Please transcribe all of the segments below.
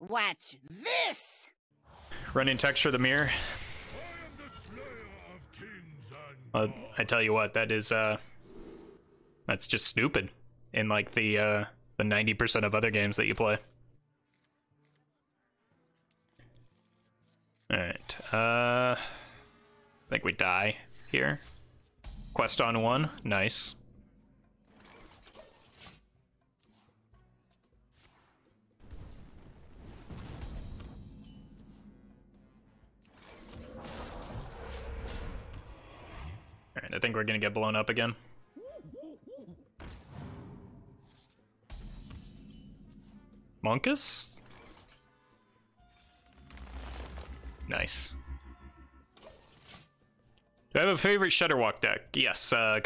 Watch this! Running text for the mirror. Uh, I tell you what, that is uh, that's just stupid. In like the uh, the ninety percent of other games that you play. All right. Uh, I think we die here. Quest on one, nice. I think we're gonna get blown up again. Monkus? Nice. Do I have a favorite Shudderwock deck? Yes, uh.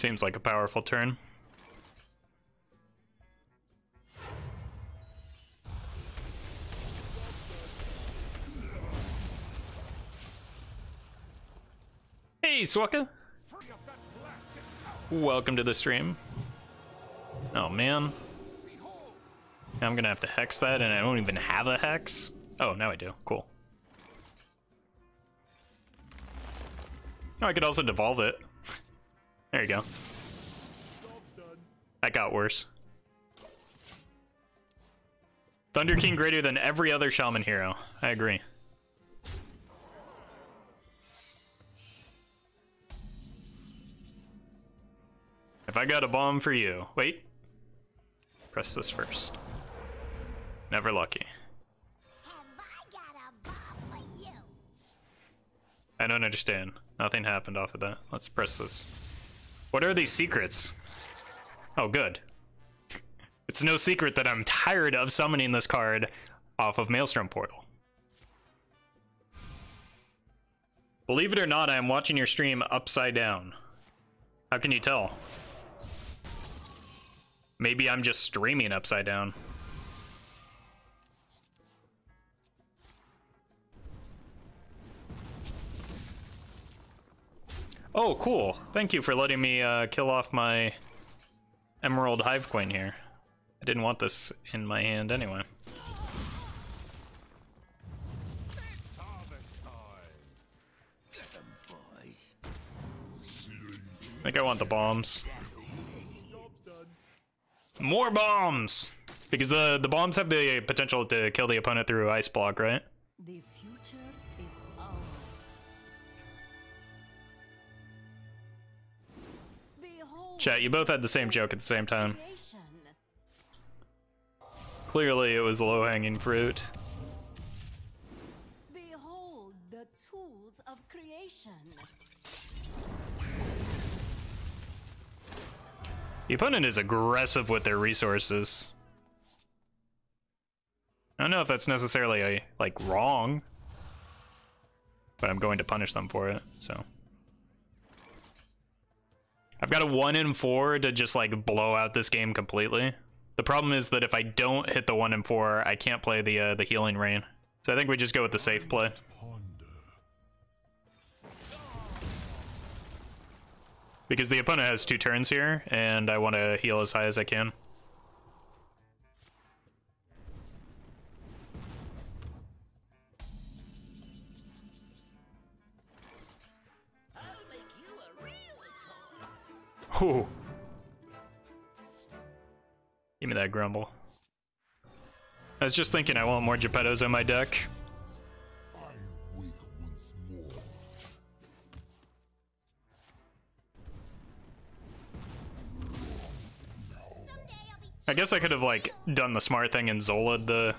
Seems like a powerful turn. Hey, Swaka! Welcome to the stream. Oh, man. I'm gonna have to hex that, and I don't even have a hex. Oh, now I do. Cool. Oh, I could also devolve it. There you go. That got worse. Thunder King greater than every other Shaman hero. I agree. If I got a bomb for you. Wait. Press this first. Never lucky. I don't understand. Nothing happened off of that. Let's press this. What are these secrets? Oh, good. It's no secret that I'm tired of summoning this card off of Maelstrom Portal. Believe it or not, I am watching your stream upside down. How can you tell? Maybe I'm just streaming upside down. Oh, cool. Thank you for letting me uh, kill off my Emerald Hive Queen here. I didn't want this in my hand anyway. I think I want the bombs. More bombs! Because the, the bombs have the potential to kill the opponent through ice block, right? The Chat, you both had the same joke at the same time. Clearly it was low-hanging fruit. Behold the tools of creation. The opponent is aggressive with their resources. I don't know if that's necessarily a, like wrong, but I'm going to punish them for it. So I've got a one in four to just like blow out this game completely. The problem is that if I don't hit the one in four, I can't play the uh, the healing rain. So I think we just go with the safe play. Because the opponent has two turns here, and I want to heal as high as I can. Was just thinking I want more Jepettos in my deck. I guess I could have like done the smart thing and Zola the.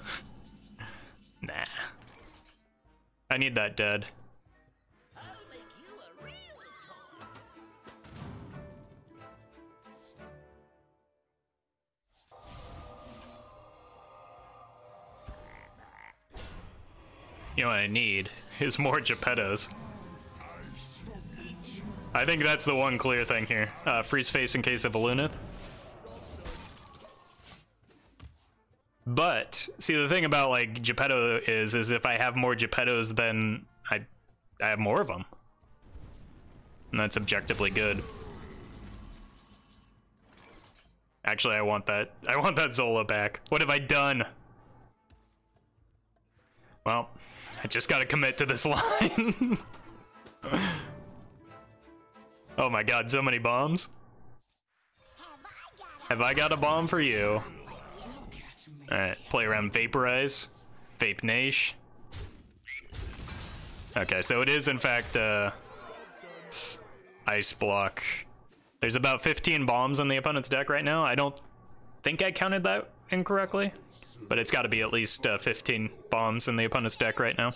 nah. I need that dead. You know what I need is more Jepettos. I think that's the one clear thing here. Uh, freeze face in case of a Lunith. But see, the thing about like Jepetto is, is if I have more Jepettos, then I, I have more of them, and that's objectively good. Actually, I want that. I want that Zola back. What have I done? Well, I just gotta commit to this line. oh my god, so many bombs. Have I got a bomb for you? Alright, play around Vaporize. Vape Nash. Okay, so it is in fact uh, Ice Block. There's about 15 bombs on the opponent's deck right now. I don't think I counted that incorrectly, but it's got to be at least uh, 15 bombs in the opponent's deck right now.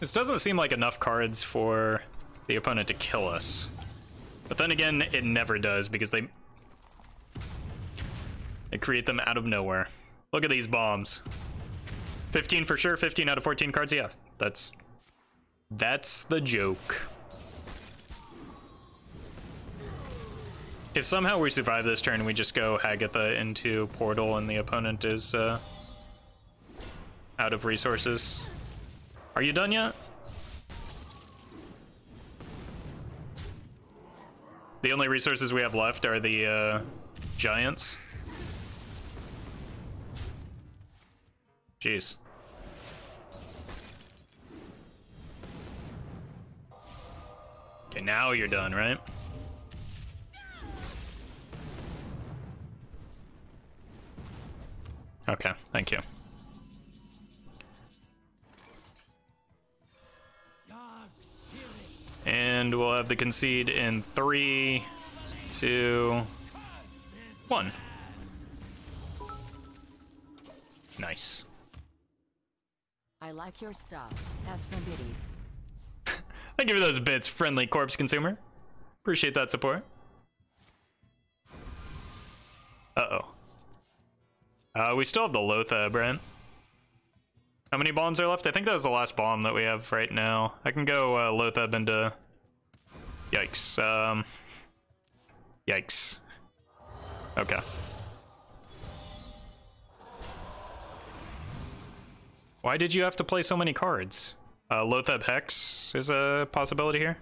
This doesn't seem like enough cards for the opponent to kill us. But then again, it never does because they they create them out of nowhere. Look at these bombs. 15 for sure, 15 out of 14 cards, yeah. That's that's the joke. If somehow we survive this turn, we just go Hagatha into Portal and the opponent is uh, out of resources. Are you done yet? The only resources we have left are the uh, giants. Jeez. Okay, now you're done, right? Okay, thank you. And we'll have the concede in three, two, one. Nice. I like your stuff. Have some biddies. Thank you for those bits, friendly corpse consumer. Appreciate that support. Uh, we still have the Lotha, Brent. How many bombs are left? I think that was the last bomb that we have right now. I can go uh, into... Yikes. Um... Yikes. Okay. Why did you have to play so many cards? Uh, Hex is a possibility here.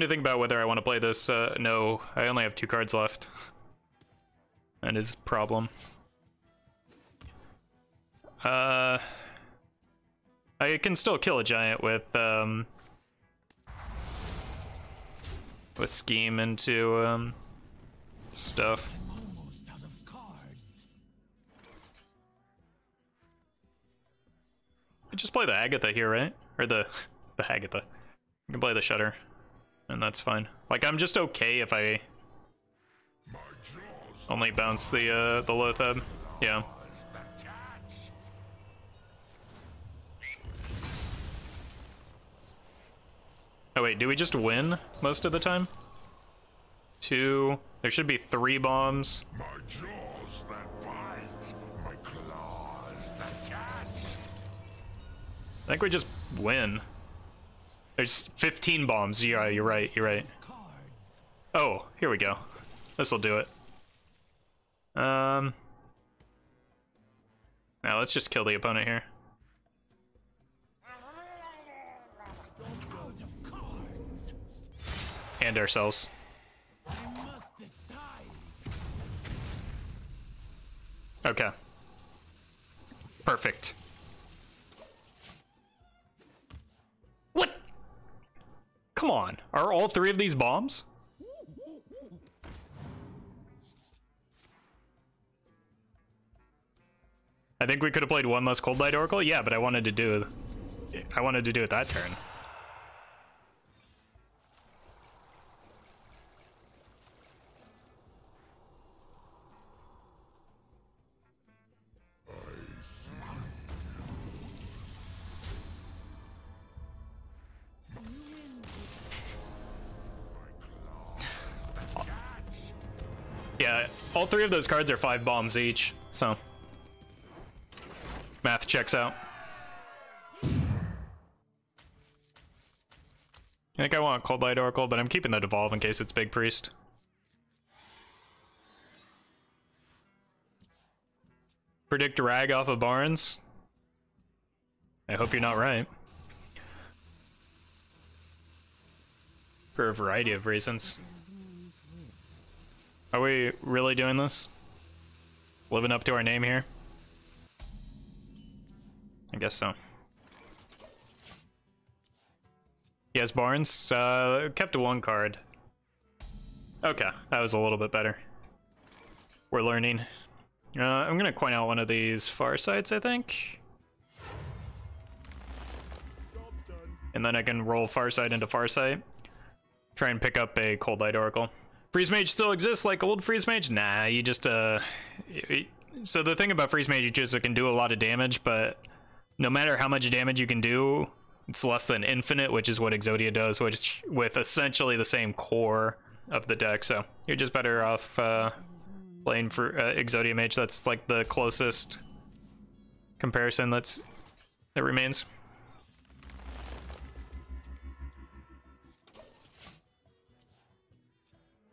Think about whether I want to play this. Uh, no, I only have two cards left. That is a problem. Uh, I can still kill a giant with um, with scheme into um, stuff. I just play the Hagatha here, right? Or the the Hagatha. I can play the Shutter, and that's fine. Like I'm just okay if I only bounce the uh, the Loatheb. Yeah. Oh wait, do we just win most of the time? Two. There should be three bombs. I think we just win. There's 15 bombs. Yeah, you're right. You're right. Oh, here we go. This'll do it. Um. Now let's just kill the opponent here. And ourselves. Okay. Perfect. Come on. Are all three of these bombs? I think we could have played one less Coldlight Oracle. Yeah, but I wanted to do I wanted to do it that turn. Yeah, all three of those cards are five bombs each, so math checks out. I think I want Coldlight Oracle, but I'm keeping the Devolve in case it's Big Priest. Predict Rag off of Barnes. I hope you're not right. For a variety of reasons. Are we really doing this? Living up to our name here? I guess so. Yes, Barnes. Uh, kept one card. Okay, that was a little bit better. We're learning. Uh, I'm gonna coin out one of these far sights, I think. And then I can roll Farsight into Farsight. Try and pick up a Coldlight Oracle. Freeze Mage still exists like old Freeze Mage? Nah, you just, uh... So the thing about Freeze Mage is it can do a lot of damage, but no matter how much damage you can do, it's less than infinite, which is what Exodia does, which with essentially the same core of the deck, so you're just better off, uh, playing for uh, Exodia Mage. That's like the closest comparison that's that remains.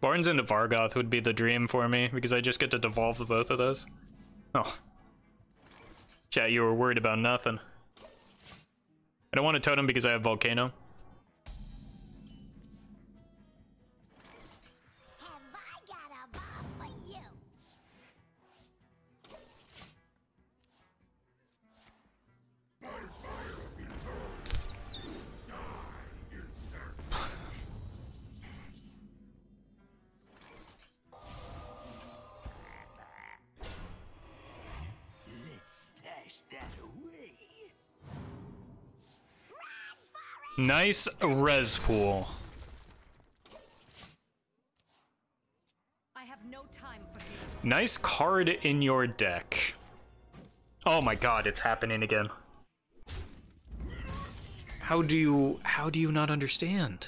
Barnes into Vargoth would be the dream for me because I just get to devolve the both of those. Oh. Chat, you were worried about nothing. I don't want a totem because I have Volcano. Nice res pool. I have no time for games. Nice card in your deck. Oh my god, it's happening again. How do you how do you not understand?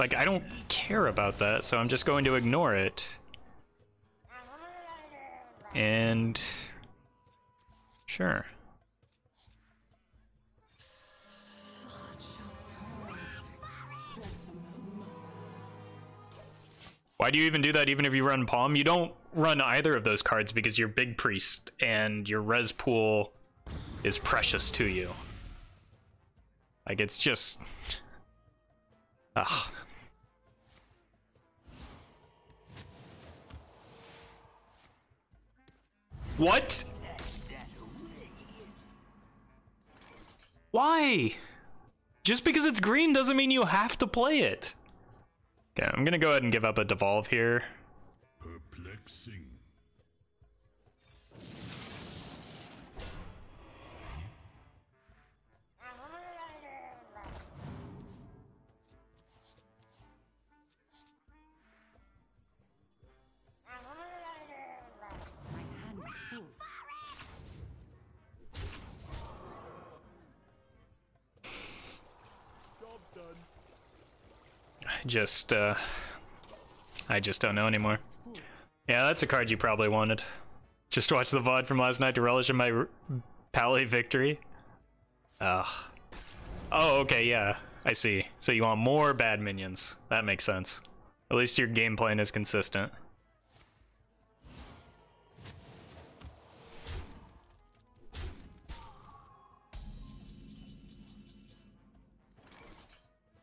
Like I don't care about that, so I'm just going to ignore it. And sure. Why do you even do that even if you run Palm? You don't run either of those cards because you're Big Priest and your res pool is precious to you. Like it's just Ugh. What? Why? Just because it's green doesn't mean you have to play it. Okay, I'm gonna go ahead and give up a devolve here. Perplexing. Just, uh, I just don't know anymore. Yeah, that's a card you probably wanted. Just watch the VOD from last night to relish in my Pally victory. Ugh. Oh, okay, yeah, I see. So you want more bad minions. That makes sense. At least your game plan is consistent.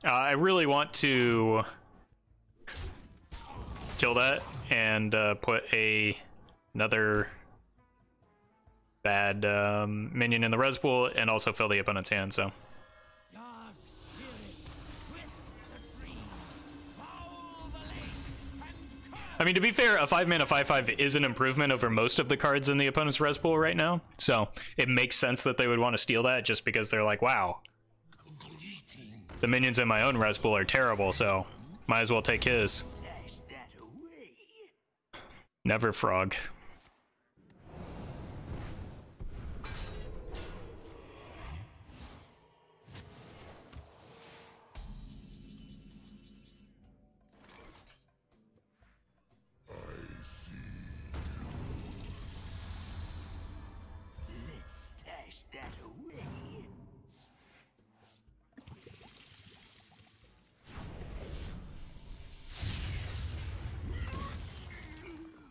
Uh, I really want to kill that and uh, put a another bad um, minion in the res pool and also fill the opponent's hand. So I mean, to be fair, a five mana five five is an improvement over most of the cards in the opponent's res pool right now. So it makes sense that they would want to steal that just because they're like, wow, the minions in my own res pool are terrible. So might as well take his. Never frog.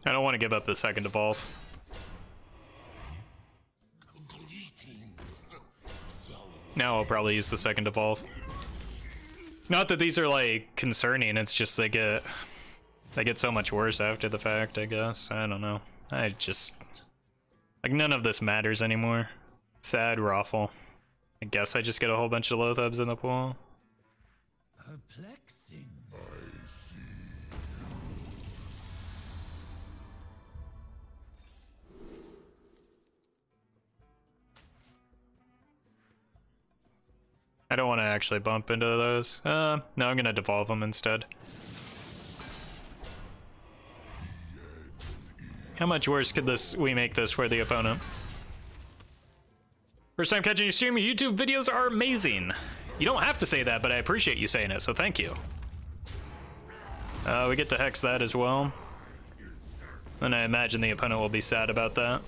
I don't want to give up the second evolve. Now I'll probably use the second evolve. Not that these are like concerning, it's just they get they get so much worse after the fact, I guess. I don't know. I just like none of this matters anymore. Sad Roffle. I guess I just get a whole bunch of Loathebs in the pool. I don't want to actually bump into those. Uh, no, I'm gonna devolve them instead. How much worse could this we make this for the opponent? First time catching your stream, your YouTube videos are amazing. You don't have to say that, but I appreciate you saying it, so thank you. Uh, we get to hex that as well. And I imagine the opponent will be sad about that.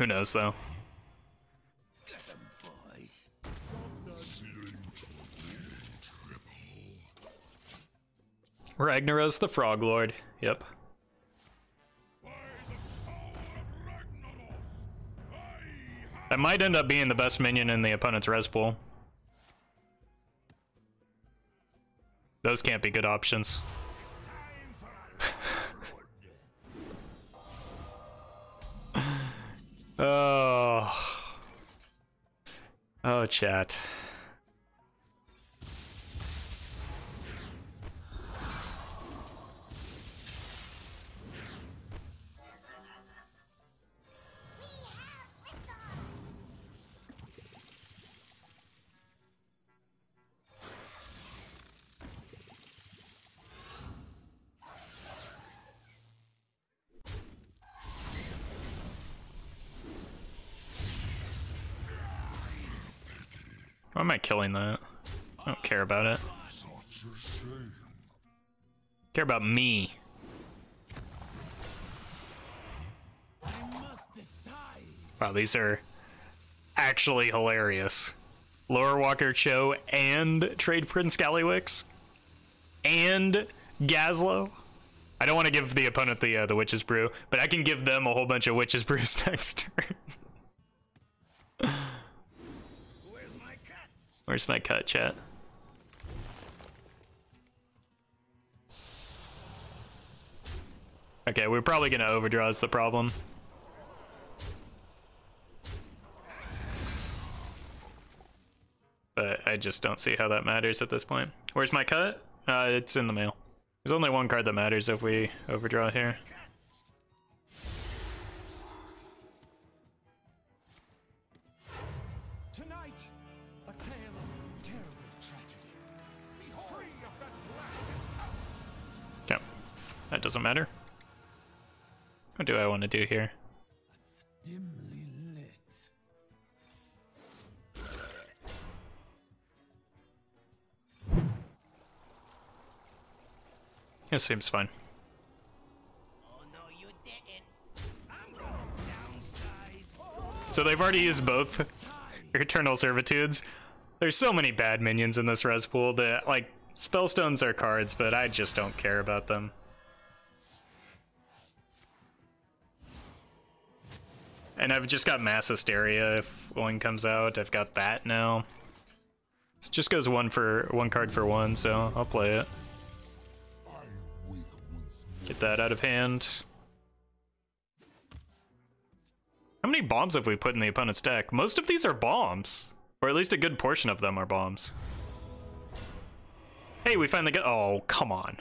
Who knows, though? Ragnaros the Frog Lord. Yep. That might end up being the best minion in the opponent's res pool. Those can't be good options. Chat. Care about me. Wow, these are actually hilarious. Lorewalker Cho and Trade Prince Gallywix and Gazlowe. I don't want to give the opponent the uh, the Witch's Brew, but I can give them a whole bunch of Witch's Brews next turn. Where's my cat? Where's my cut, chat? Okay, we're probably gonna overdraw is the problem. But I just don't see how that matters at this point. Where's my cut? Uh, it's in the mail. There's only one card that matters if we overdraw here. Tonight, a tale of terrible tragedy. Be free of that blasted town. Okay, that doesn't matter. What do I want to do here? Dimly lit. It seems fine. Oh no, you didn't. I'm going downsize. So they've already used both Eternal Servitudes. There's so many bad minions in this res pool that, like, Spellstones are cards, but I just don't care about them. And I've just got Mass Hysteria if one comes out. I've got that now. It just goes one for one card for one, so I'll play it. Get that out of hand. How many bombs have we put in the opponent's deck? Most of these are bombs. Or at least a good portion of them are bombs. Hey, we finally got- oh, come on.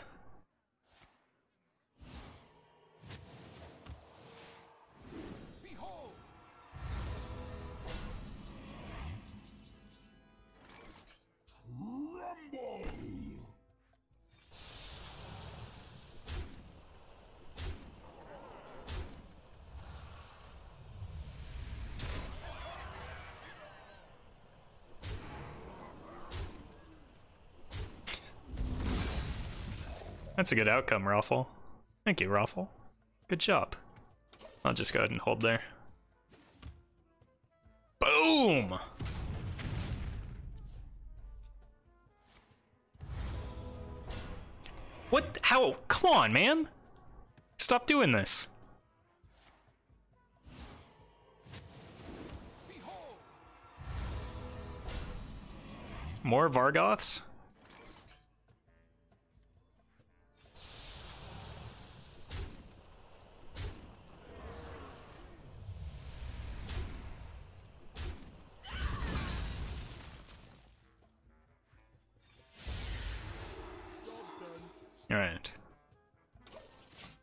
That's a good outcome, Roffle. Thank you, Roffle. Good job. I'll just go ahead and hold there. Boom! What? How? Come on, man. Stop doing this. More Vargoths?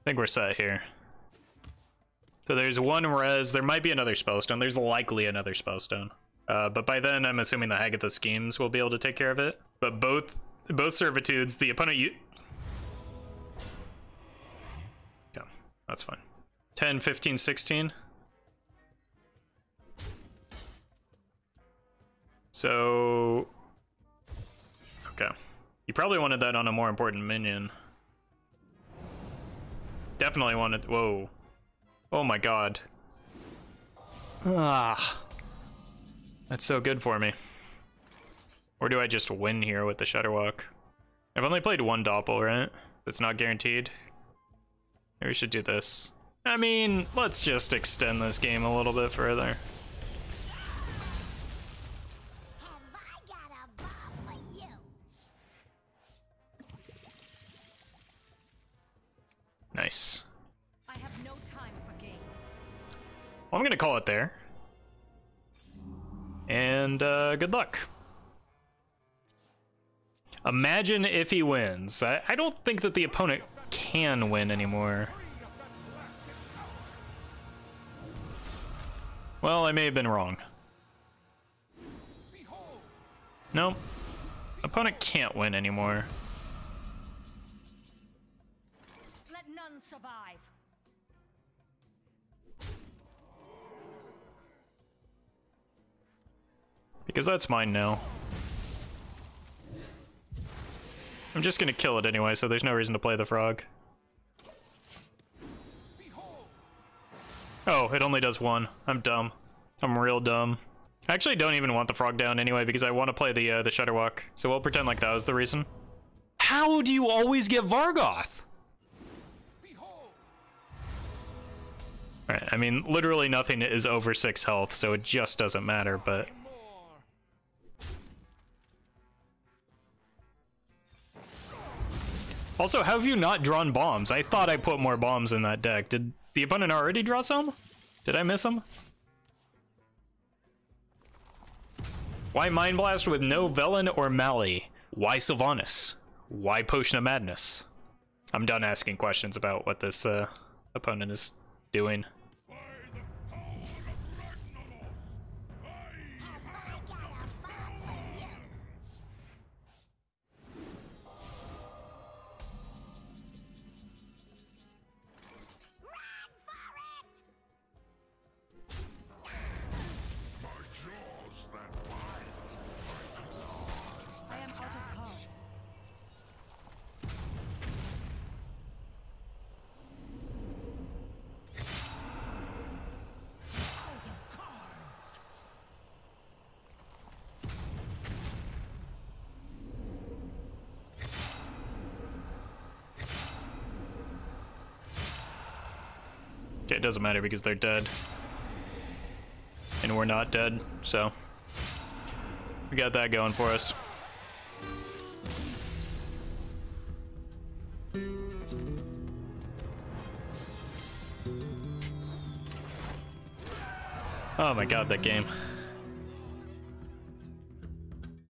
Think we're set here. So there's one res, there might be another spellstone, there's likely another spellstone. Uh, but by then, I'm assuming the Hagatha schemes will be able to take care of it. But both both servitudes, the opponent you. Yeah, that's fine. 10, 15, 16. So. Okay. You probably wanted that on a more important minion. Definitely wanted. Whoa. Oh my god. Ah. That's so good for me. Or do I just win here with the Shudderwock? I've only played one Doppel, right? It's not guaranteed. Maybe we should do this. I mean, let's just extend this game a little bit further. Nice. I have no time for games. Well, I'm gonna call it there. And uh, good luck. Imagine if he wins. I, I don't think that the opponent can win anymore. Well, I may have been wrong. No. Opponent can't win anymore. Survive. Because that's mine now. I'm just gonna kill it anyway, so there's no reason to play the frog. Oh, it only does one. I'm dumb. I'm real dumb. I actually don't even want the frog down anyway because I want to play the uh, the Shudderwock. So we'll pretend like that was the reason. How do you always get Vargoth? Alright, I mean, literally nothing is over 6 health, so it just doesn't matter, but... Also, how have you not drawn bombs? I thought I put more bombs in that deck. Did the opponent already draw some? Did I miss them? Why Mind Blast with no Velen or Mali? Why Sylvanas? Why Potion of Madness? I'm done asking questions about what this uh, opponent is doing. It doesn't matter because they're dead. And we're not dead, so. We got that going for us. Oh my god, that game.